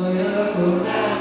Soy el locutor.